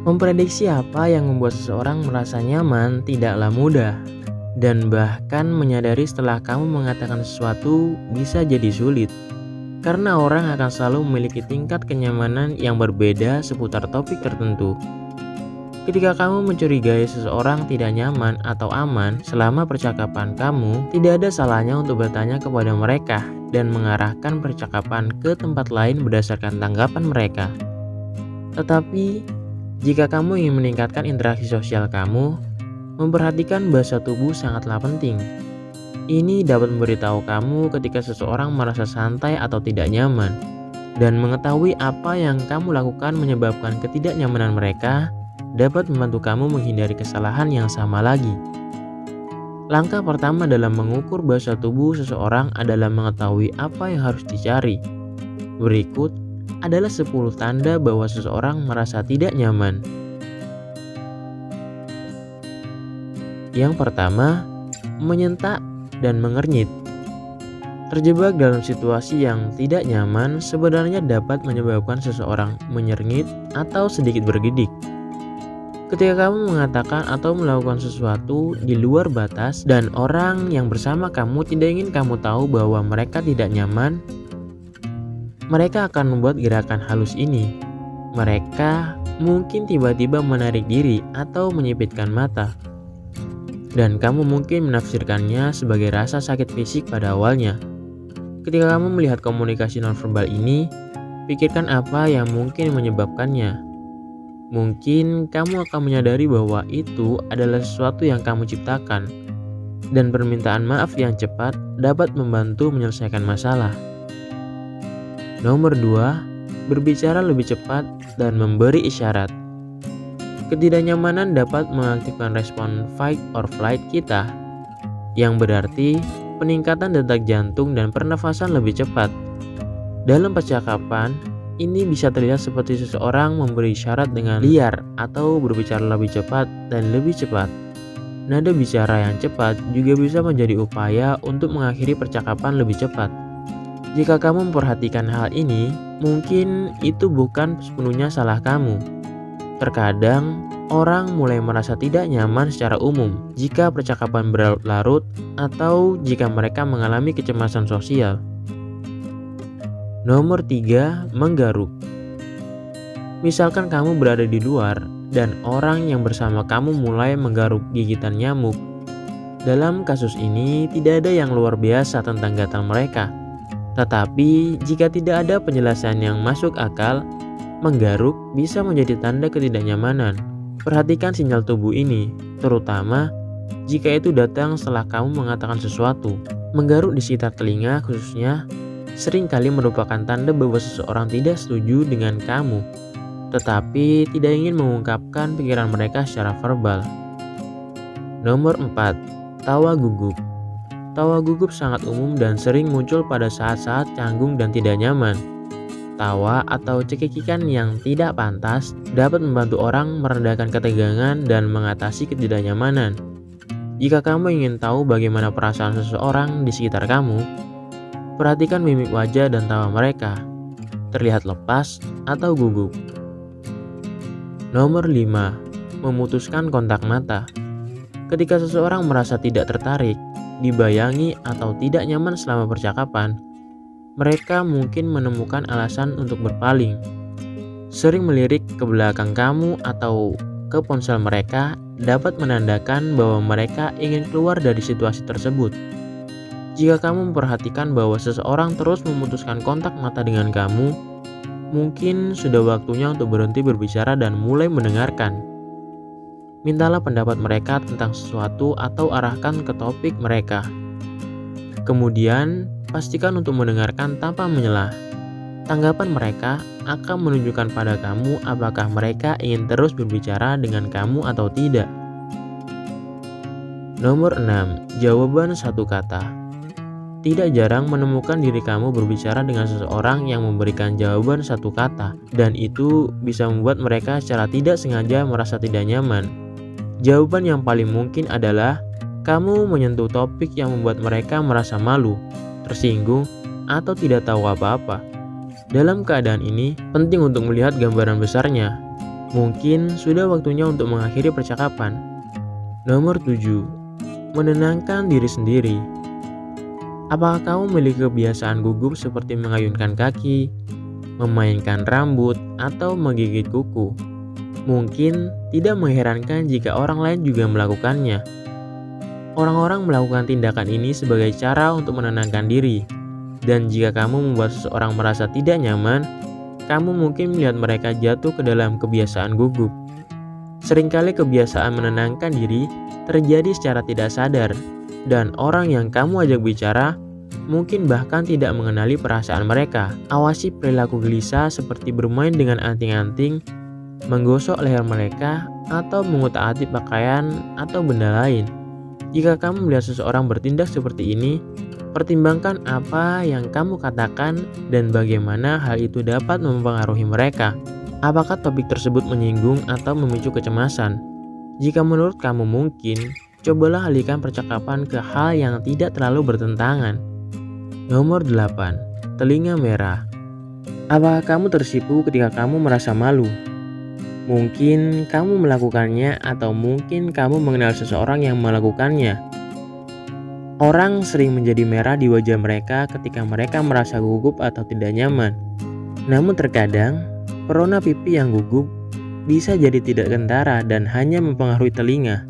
Memprediksi apa yang membuat seseorang merasa nyaman tidaklah mudah, dan bahkan menyadari setelah kamu mengatakan sesuatu bisa jadi sulit. Karena orang akan selalu memiliki tingkat kenyamanan yang berbeda seputar topik tertentu. Ketika kamu mencurigai seseorang tidak nyaman atau aman selama percakapan kamu, tidak ada salahnya untuk bertanya kepada mereka dan mengarahkan percakapan ke tempat lain berdasarkan tanggapan mereka. Tetapi, jika kamu ingin meningkatkan interaksi sosial kamu, memperhatikan bahasa tubuh sangatlah penting. Ini dapat memberitahu kamu ketika seseorang merasa santai atau tidak nyaman, dan mengetahui apa yang kamu lakukan menyebabkan ketidaknyamanan mereka dapat membantu kamu menghindari kesalahan yang sama lagi. Langkah pertama dalam mengukur bahasa tubuh seseorang adalah mengetahui apa yang harus dicari. Berikut adalah 10 tanda bahwa seseorang merasa tidak nyaman. Yang pertama, menyentak dan mengernyit. Terjebak dalam situasi yang tidak nyaman sebenarnya dapat menyebabkan seseorang menyerngit atau sedikit bergidik. Ketika kamu mengatakan atau melakukan sesuatu di luar batas dan orang yang bersama kamu tidak ingin kamu tahu bahwa mereka tidak nyaman, mereka akan membuat gerakan halus ini. Mereka mungkin tiba-tiba menarik diri atau menyipitkan mata dan kamu mungkin menafsirkannya sebagai rasa sakit fisik pada awalnya. Ketika kamu melihat komunikasi nonverbal ini, pikirkan apa yang mungkin menyebabkannya. Mungkin kamu akan menyadari bahwa itu adalah sesuatu yang kamu ciptakan, dan permintaan maaf yang cepat dapat membantu menyelesaikan masalah. Nomor 2, berbicara lebih cepat dan memberi isyarat. Ketidaknyamanan dapat mengaktifkan respon fight or flight kita, yang berarti peningkatan detak jantung dan pernafasan lebih cepat. Dalam percakapan, ini bisa terlihat seperti seseorang memberi syarat dengan liar atau berbicara lebih cepat dan lebih cepat. Nada bicara yang cepat juga bisa menjadi upaya untuk mengakhiri percakapan lebih cepat. Jika kamu memperhatikan hal ini, mungkin itu bukan sepenuhnya salah kamu Terkadang, orang mulai merasa tidak nyaman secara umum jika percakapan berlarut-larut atau jika mereka mengalami kecemasan sosial. Nomor 3, menggaruk. Misalkan kamu berada di luar dan orang yang bersama kamu mulai menggaruk gigitan nyamuk. Dalam kasus ini tidak ada yang luar biasa tentang gatal mereka. Tetapi jika tidak ada penjelasan yang masuk akal, Menggaruk bisa menjadi tanda ketidaknyamanan. Perhatikan sinyal tubuh ini, terutama jika itu datang setelah kamu mengatakan sesuatu. Menggaruk di sekitar telinga khususnya sering kali merupakan tanda bahwa seseorang tidak setuju dengan kamu, tetapi tidak ingin mengungkapkan pikiran mereka secara verbal. Nomor 4. Tawa gugup Tawa gugup sangat umum dan sering muncul pada saat-saat canggung dan tidak nyaman tawa atau cekikikan yang tidak pantas dapat membantu orang merendahkan ketegangan dan mengatasi ketidaknyamanan. Jika kamu ingin tahu bagaimana perasaan seseorang di sekitar kamu, perhatikan mimik wajah dan tawa mereka. Terlihat lepas atau gugup. Nomor 5. Memutuskan kontak mata. Ketika seseorang merasa tidak tertarik, dibayangi atau tidak nyaman selama percakapan, mereka mungkin menemukan alasan untuk berpaling. Sering melirik ke belakang kamu atau ke ponsel mereka dapat menandakan bahwa mereka ingin keluar dari situasi tersebut. Jika kamu memperhatikan bahwa seseorang terus memutuskan kontak mata dengan kamu, mungkin sudah waktunya untuk berhenti berbicara dan mulai mendengarkan. Mintalah pendapat mereka tentang sesuatu atau arahkan ke topik mereka. Kemudian, pastikan untuk mendengarkan tanpa menyela. Tanggapan mereka akan menunjukkan pada kamu apakah mereka ingin terus berbicara dengan kamu atau tidak. Nomor 6. Jawaban satu kata. Tidak jarang menemukan diri kamu berbicara dengan seseorang yang memberikan jawaban satu kata, dan itu bisa membuat mereka secara tidak sengaja merasa tidak nyaman. Jawaban yang paling mungkin adalah kamu menyentuh topik yang membuat mereka merasa malu, tersinggung, atau tidak tahu apa-apa. Dalam keadaan ini, penting untuk melihat gambaran besarnya. Mungkin sudah waktunya untuk mengakhiri percakapan. Nomor 7. Menenangkan diri sendiri. Apakah kamu memiliki kebiasaan gugup seperti mengayunkan kaki, memainkan rambut, atau menggigit kuku? Mungkin tidak mengherankan jika orang lain juga melakukannya. Orang-orang melakukan tindakan ini sebagai cara untuk menenangkan diri, dan jika kamu membuat seseorang merasa tidak nyaman, kamu mungkin melihat mereka jatuh ke dalam kebiasaan gugup. Seringkali kebiasaan menenangkan diri terjadi secara tidak sadar, dan orang yang kamu ajak bicara mungkin bahkan tidak mengenali perasaan mereka. Awasi perilaku gelisah seperti bermain dengan anting-anting menggosok leher mereka, atau mengutak-atik pakaian atau benda lain. Jika kamu melihat seseorang bertindak seperti ini, pertimbangkan apa yang kamu katakan dan bagaimana hal itu dapat mempengaruhi mereka. Apakah topik tersebut menyinggung atau memicu kecemasan? Jika menurut kamu mungkin, cobalah alihkan percakapan ke hal yang tidak terlalu bertentangan. Nomor 8. Telinga merah. Apakah kamu tersipu ketika kamu merasa malu? Mungkin kamu melakukannya, atau mungkin kamu mengenal seseorang yang melakukannya. Orang sering menjadi merah di wajah mereka ketika mereka merasa gugup atau tidak nyaman. Namun, terkadang perona pipi yang gugup bisa jadi tidak kentara dan hanya mempengaruhi telinga.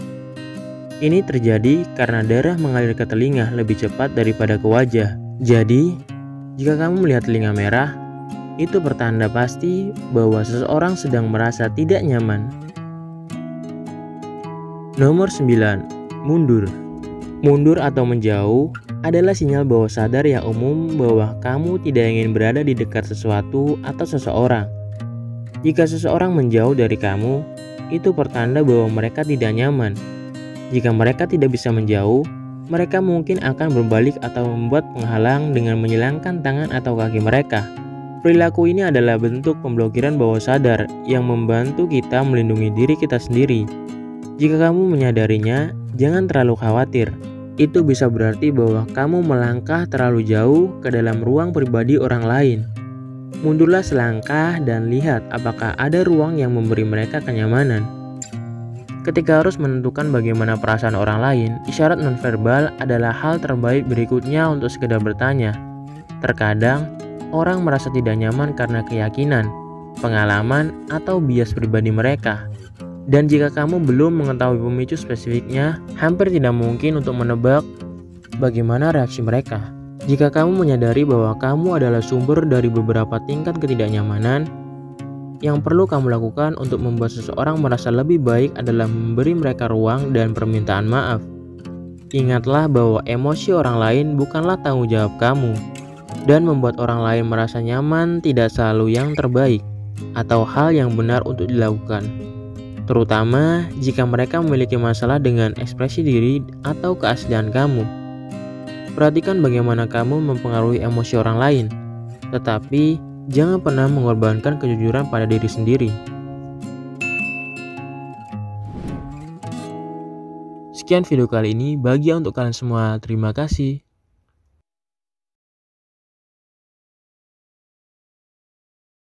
Ini terjadi karena darah mengalir ke telinga lebih cepat daripada ke wajah. Jadi, jika kamu melihat telinga merah, itu pertanda pasti bahwa seseorang sedang merasa tidak nyaman. Nomor 9. Mundur. Mundur atau menjauh adalah sinyal bahwa sadar yang umum bahwa kamu tidak ingin berada di dekat sesuatu atau seseorang. Jika seseorang menjauh dari kamu, itu pertanda bahwa mereka tidak nyaman. Jika mereka tidak bisa menjauh, mereka mungkin akan berbalik atau membuat penghalang dengan menyilangkan tangan atau kaki mereka. Perilaku ini adalah bentuk pemblokiran bawah sadar yang membantu kita melindungi diri kita sendiri. Jika kamu menyadarinya, jangan terlalu khawatir. Itu bisa berarti bahwa kamu melangkah terlalu jauh ke dalam ruang pribadi orang lain. Mundurlah selangkah dan lihat apakah ada ruang yang memberi mereka kenyamanan. Ketika harus menentukan bagaimana perasaan orang lain, isyarat nonverbal adalah hal terbaik berikutnya untuk sekedar bertanya. Terkadang, orang merasa tidak nyaman karena keyakinan, pengalaman, atau bias pribadi mereka. Dan jika kamu belum mengetahui pemicu spesifiknya, hampir tidak mungkin untuk menebak bagaimana reaksi mereka. Jika kamu menyadari bahwa kamu adalah sumber dari beberapa tingkat ketidaknyamanan, yang perlu kamu lakukan untuk membuat seseorang merasa lebih baik adalah memberi mereka ruang dan permintaan maaf. Ingatlah bahwa emosi orang lain bukanlah tanggung jawab kamu, dan membuat orang lain merasa nyaman tidak selalu yang terbaik atau hal yang benar untuk dilakukan. Terutama jika mereka memiliki masalah dengan ekspresi diri atau keaslian kamu. Perhatikan bagaimana kamu mempengaruhi emosi orang lain, tetapi jangan pernah mengorbankan kejujuran pada diri sendiri. Sekian video kali ini, bahagia untuk kalian semua. Terima kasih.